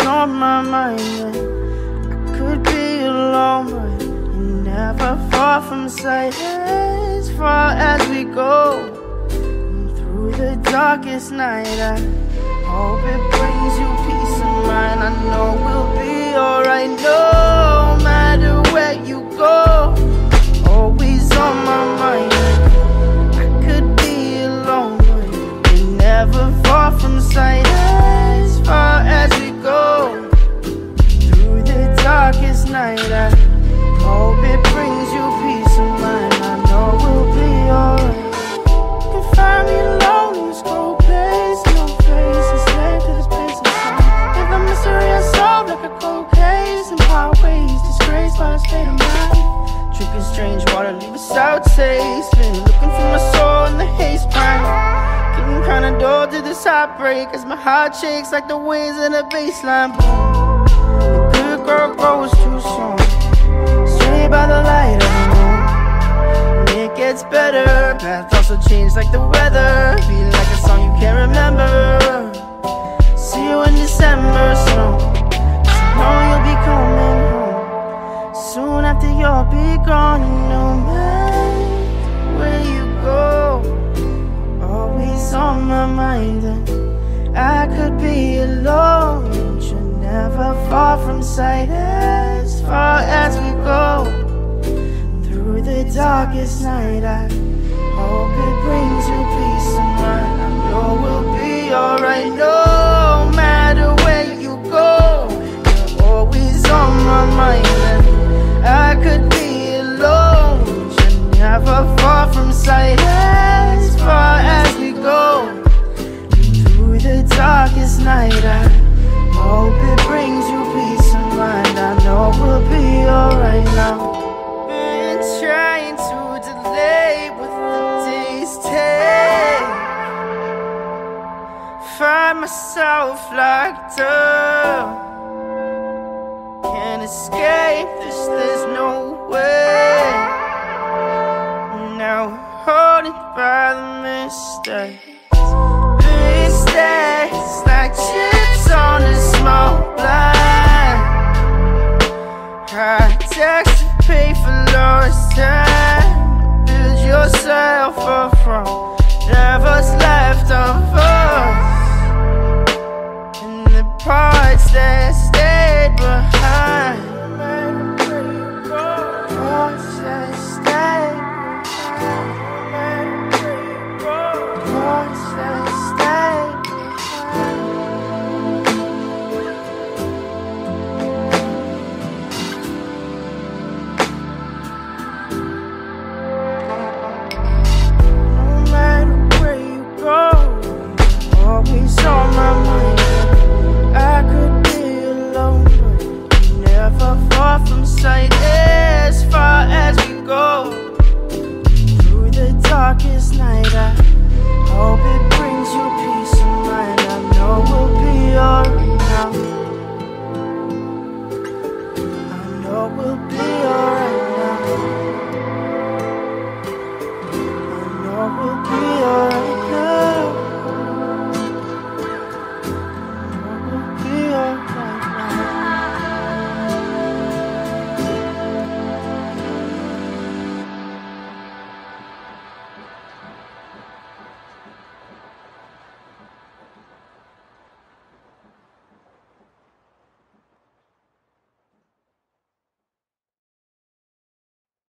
on my mind. I could be alone, but you're never far from sight. As far as we go through the darkest night, I hope it brings you peace of mind. I know we'll be alright, hope it brings you peace of mind. I know we'll be alright. Cold place, no to mystery like a cold case, highways disgraced by a state of mind. Drinking strange water, leave a sour taste. Looking for my soul in the kinda to this heartbreak as my heart shakes like the waves in a baseline. Boom. The good girl grows too soon. By the light of the moon. It gets better. Paths also change like the weather. Be like a song you can't remember. See you in December soon. So know you'll be coming home. Soon after you'll be gone. No matter where you go, always on my mind. And I could be alone. but You're never far from sight. As far as darkest night. I hope it brings you peace of mind. I know we'll be alright, no matter where you go. You're always on my mind, and I could be alone. You're never far from sight. As far as we go through the darkest night. I myself locked up. Can't escape this, there's no way. Now we're holding by the mistakes. Mistakes like chips on a small blind. I text to pay for lost time. Build yourself up from whatever's left of just